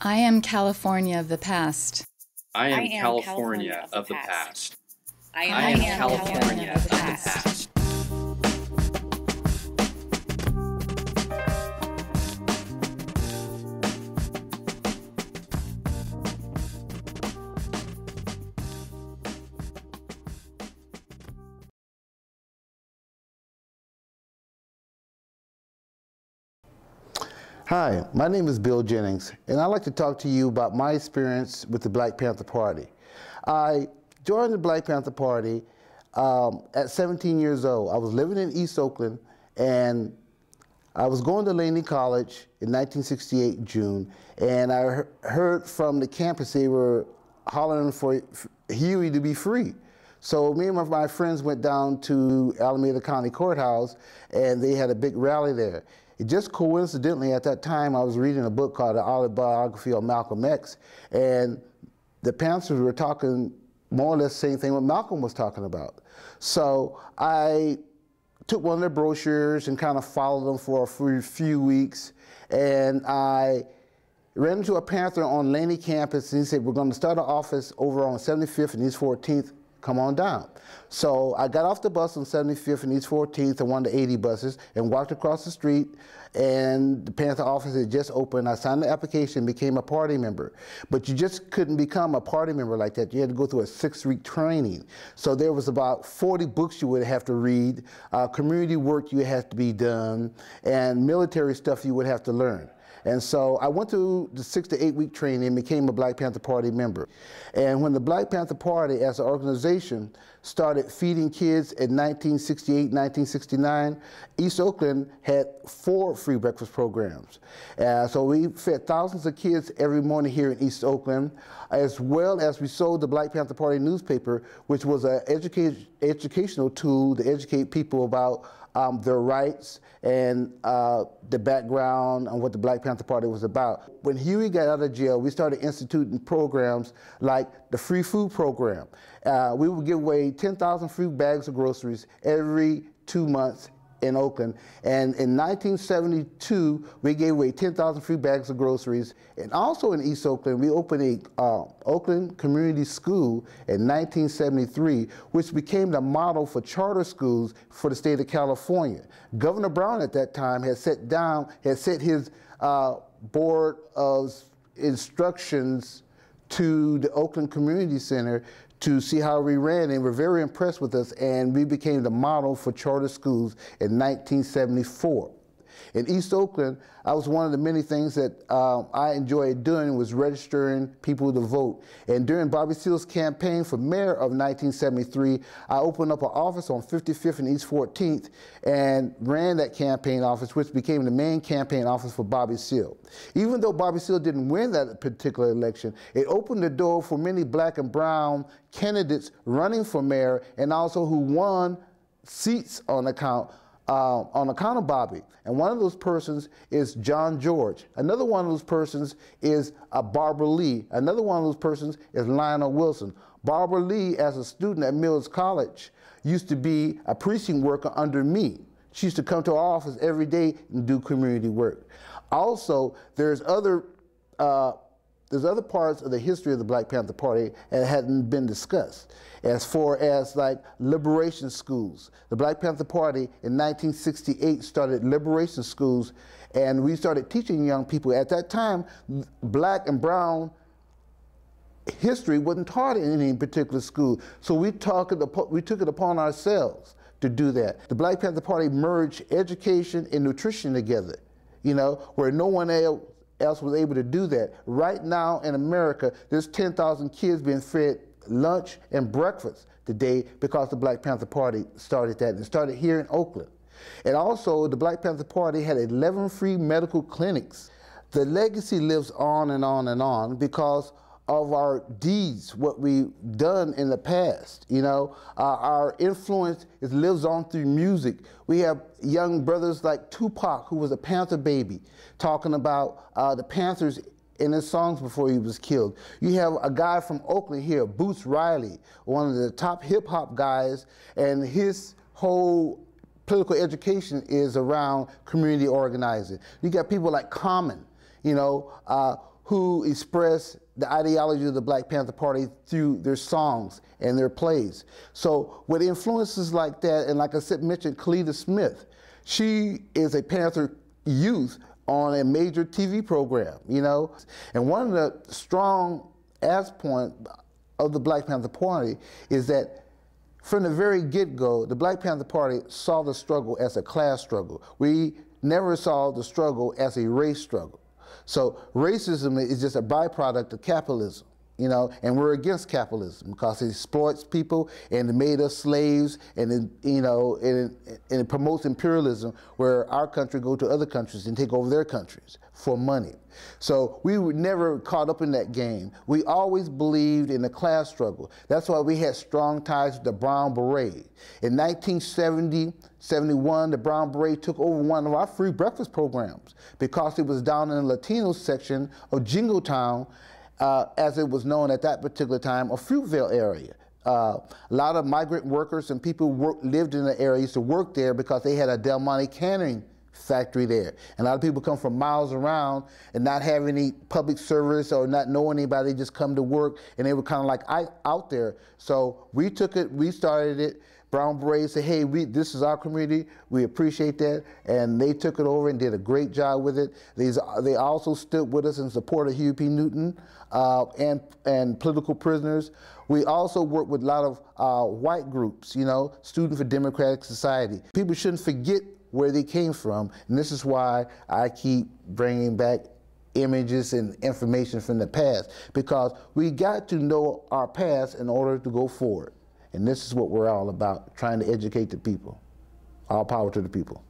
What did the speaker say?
I am California of the past. I am, I am California, California of the past. I am, I am California of the past. Hi, my name is Bill Jennings, and I'd like to talk to you about my experience with the Black Panther Party. I joined the Black Panther Party um, at 17 years old. I was living in East Oakland, and I was going to Laney College in 1968, June, and I he- heard from the campus they were hollering for Huey to be free. So me and my friends went down to Alameda County Courthouse, and they had a big rally there. Just coincidentally, at that time, I was reading a book called The Autobiography of Malcolm X, and the Panthers were talking more or less the same thing what Malcolm was talking about. So I took one of their brochures and kind of followed them for a few- few weeks, and I ran into a Panther on Laney campus, and he said, "We're going to start an office over on 75th and East 14th. Come on down." So I got off the bus on 75th and East 14th and one of the 80 buses, and walked across the street, and the Panther office had just opened. I signed the application, became a party member, but you just couldn't become a party member like that. You had to go through a six-week training. So there was about 40 books you would have to read, uh, community work you had to be done, and military stuff you would have to learn. And so I went through the six to eight week training and became a Black Panther Party member. And when the Black Panther Party as an organization started feeding kids in 1968, 1969, East Oakland had four free breakfast programs. Uh, so we fed thousands of kids every morning here in East Oakland, as well as we sold the Black Panther Party newspaper, which was an educa- educational tool to educate people about um, their rights and uh, the background and what the Black Panther Party was about. When Huey got out of jail, we started instituting programs like the free food program. Uh, we would give away 10,000 free bags of groceries every two months in Oakland. And in 1972, we gave away 10,000 free bags of groceries. And also in East Oakland, we opened a uh, Oakland Community School in 1973, which became the model for charter schools for the state of California. Governor Brown at that time had set down, had set his uh, board of instructions to the Oakland Community Center to see how we ran, and were very impressed with us, and we became the model for charter schools in 1974. In East Oakland, I was one of the many things that um, I enjoyed doing was registering people to vote. And during Bobby Seale's campaign for mayor of 1973, I opened up an office on 55th and East 14th and ran that campaign office, which became the main campaign office for Bobby Seale. Even though Bobby Seale didn't win that particular election, it opened the door for many black and brown candidates running for mayor and also who won seats on account uh, on account of Bobby. And one of those persons is John George. Another one of those persons is uh, Barbara Lee. Another one of those persons is Lionel Wilson. Barbara Lee, as a student at Mills College, used to be a precinct worker under me. She used to come to our office every day and do community work. Also, there's other uh, there's other parts of the history of the Black Panther Party that hadn't been discussed. As far as like liberation schools, the Black Panther Party in 1968 started liberation schools, and we started teaching young people. At that time, black and brown history wasn't taught in any particular school, so we, talk we took it upon ourselves to do that. The Black Panther Party merged education and nutrition together, you know, where no one else else was able to do that. Right now in America, there's 10,000 kids being fed lunch and breakfast today because the Black Panther Party started that and started here in Oakland. And also, the Black Panther Party had 11 free medical clinics. The legacy lives on and on and on because of our deeds, what we've done in the past. You know, uh, our influence is, lives on through music. We have young brothers like Tupac, who was a Panther baby, talking about uh, the Panthers in his songs before he was killed. You have a guy from Oakland here, Boots Riley, one of the top hip hop guys, and his whole political education is around community organizing. You got people like Common, you know, uh, who express the ideology of the Black Panther Party through their songs and their plays. So with influences like that, and like I said, mentioned Cleta Smith, she is a Panther youth on a major TV program, you know? And one of the strong ass point of the Black Panther Party is that from the very get-go, the Black Panther Party saw the struggle as a class struggle. We never saw the struggle as a race struggle. So racism is just a byproduct of capitalism you know, and we're against capitalism because it exploits people and it made us slaves, and it, you know, and it, and it promotes imperialism, where our country go to other countries and take over their countries for money. So we were never caught up in that game. We always believed in the class struggle. That's why we had strong ties with the Brown Beret. In 1970, 71, the Brown Beret took over one of our free breakfast programs because it was down in the Latino section of Jingletown uh, as it was known at that particular time, a Fruitvale area. Uh, a lot of migrant workers and people lived in the area used to work there because they had a Del Monte canning factory there. And a lot of people come from miles around and not have any public service or not know anybody, just come to work and they were kind of like out there. So we took it, we started it. Brown Berets said, hey, we, this is our community. We appreciate that. And they took it over and did a great job with it. These, they also stood with us in support of Huey P. Newton uh, and, and political prisoners. We also work with a lot of uh, white groups, you know, Student for Democratic Society. People shouldn't forget where they came from. And this is why I keep bringing back images and information from the past because we got to know our past in order to go forward. And this is what we're all about, trying to educate the people. All power to the people.